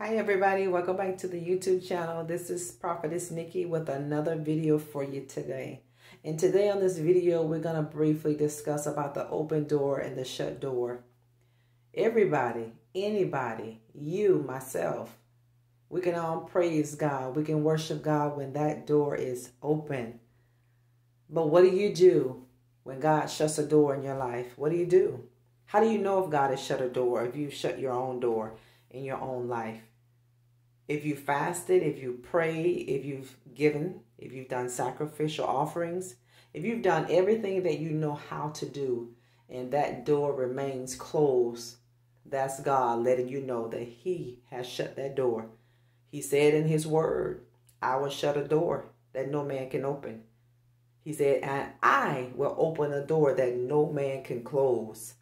Hi everybody, welcome back to the YouTube channel. This is Prophetess Nikki with another video for you today. And today on this video, we're going to briefly discuss about the open door and the shut door. Everybody, anybody, you, myself, we can all praise God. We can worship God when that door is open. But what do you do when God shuts a door in your life? What do you do? How do you know if God has shut a door, if you shut your own door in your own life? If you fasted, if you prayed, if you've given, if you've done sacrificial offerings, if you've done everything that you know how to do and that door remains closed, that's God letting you know that He has shut that door. He said in His word, I will shut a door that no man can open. He said, and I will open a door that no man can close.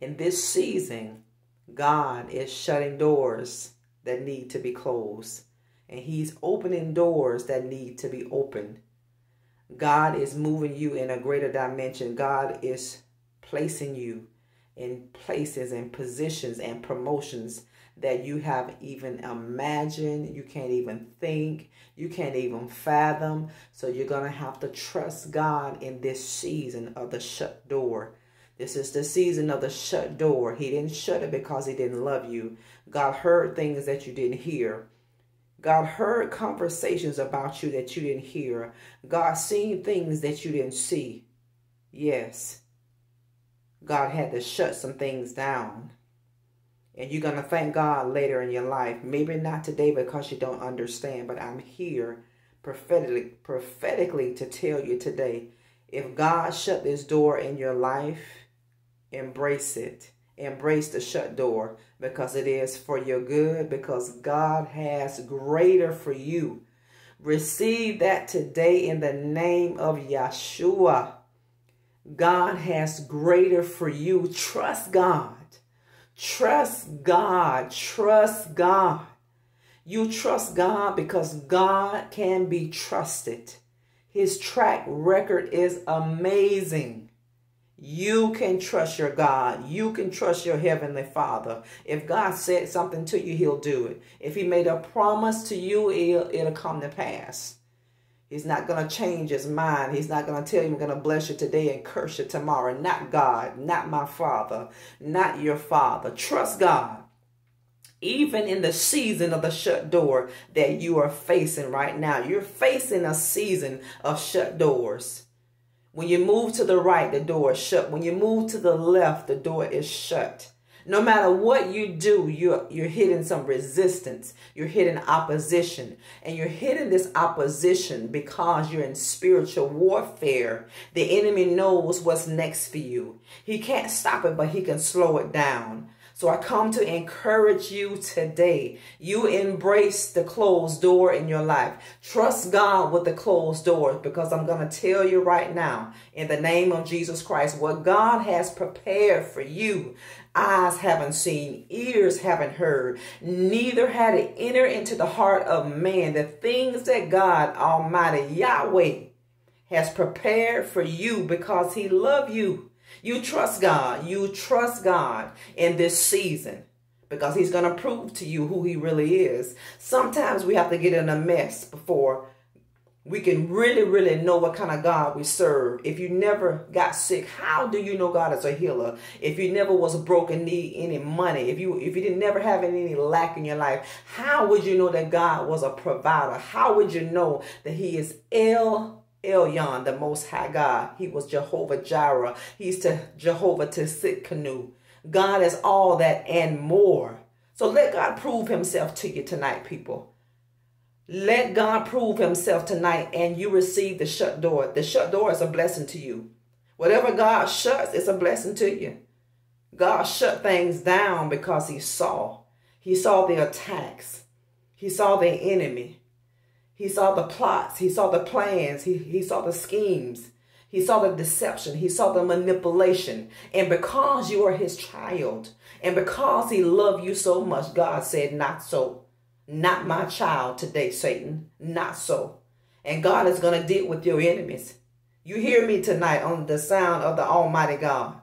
In this season, God is shutting doors that need to be closed. And he's opening doors that need to be opened. God is moving you in a greater dimension. God is placing you in places and positions and promotions that you have even imagined, you can't even think, you can't even fathom. So you're going to have to trust God in this season of the shut door. This is the season of the shut door. He didn't shut it because he didn't love you. God heard things that you didn't hear. God heard conversations about you that you didn't hear. God seen things that you didn't see. Yes. God had to shut some things down. And you're going to thank God later in your life. Maybe not today because you don't understand, but I'm here prophetically, prophetically to tell you today. If God shut this door in your life, embrace it. Embrace the shut door because it is for your good, because God has greater for you. Receive that today in the name of Yeshua. God has greater for you. Trust God. Trust God. Trust God. You trust God because God can be trusted. His track record is amazing. You can trust your God. You can trust your Heavenly Father. If God said something to you, He'll do it. If He made a promise to you, it'll, it'll come to pass. He's not going to change His mind. He's not going to tell you, I'm going to bless you today and curse you tomorrow. Not God, not my Father, not your Father. Trust God. Even in the season of the shut door that you are facing right now, you're facing a season of shut doors. When you move to the right, the door is shut. When you move to the left, the door is shut. No matter what you do, you're, you're hitting some resistance. You're hitting opposition. And you're hitting this opposition because you're in spiritual warfare. The enemy knows what's next for you. He can't stop it, but he can slow it down. So I come to encourage you today. You embrace the closed door in your life. Trust God with the closed door because I'm going to tell you right now in the name of Jesus Christ what God has prepared for you. Eyes haven't seen, ears haven't heard, neither had it enter into the heart of man the things that God Almighty Yahweh has prepared for you because he loved you. You trust God. You trust God in this season because he's going to prove to you who he really is. Sometimes we have to get in a mess before we can really, really know what kind of God we serve. If you never got sick, how do you know God is a healer? If you never was a broken, need any money, if you if you didn't never have any lack in your life, how would you know that God was a provider? How would you know that He is El Elyon, the Most High God. He was Jehovah Jireh. He's to Jehovah Tsidkenu. God is all that and more. So let God prove himself to you tonight, people. Let God prove himself tonight and you receive the shut door. The shut door is a blessing to you. Whatever God shuts, it's a blessing to you. God shut things down because he saw. He saw the attacks. He saw the enemy. He saw the plots. He saw the plans. He, he saw the schemes. He saw the deception. He saw the manipulation. And because you are his child, and because he loved you so much, God said, not so. Not my child today, Satan. Not so. And God is going to deal with your enemies. You hear me tonight on the sound of the Almighty God.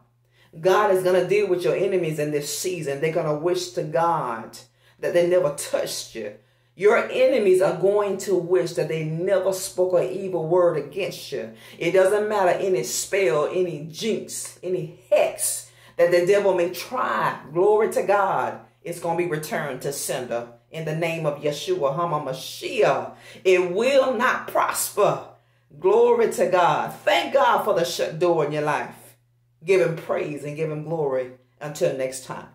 God is going to deal with your enemies in this season. They're going to wish to God that they never touched you. Your enemies are going to wish that they never spoke an evil word against you. It doesn't matter any spell, any jinx, any hex that the devil may try. Glory to God. It's going to be returned to sender in the name of Yeshua HaMashiach. It will not prosper. Glory to God. Thank God for the shut door in your life. Give him praise and give him glory. Until next time.